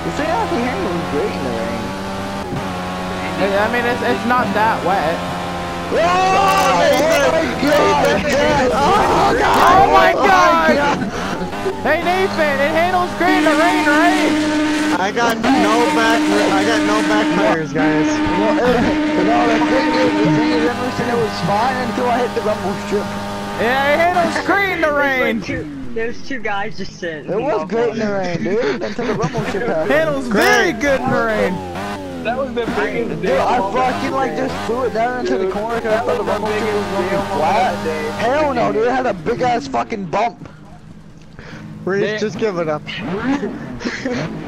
The thing I can handle great in the rain. I mean, it's it's not that wet. Oh, oh my god! Oh, god! Oh my oh, oh, god! Hey Nathan, it handles great in the rain, right? I got no back. I got no back tires, guys. No, the thing is, the thing is, Emerson, it was fine until I hit the rumble strip. Yeah, it handles great in the rain. Like two, there's two guys just sitting. It was great in the rain, dude, until the rumble strip happened. Handles very good in the rain. That was the biggest Dude, I fucking like just threw it down into the corner because I thought the rumble strip was gonna be flat. Hell no, dude, it had a big ass fucking bump. Reese, just give it up.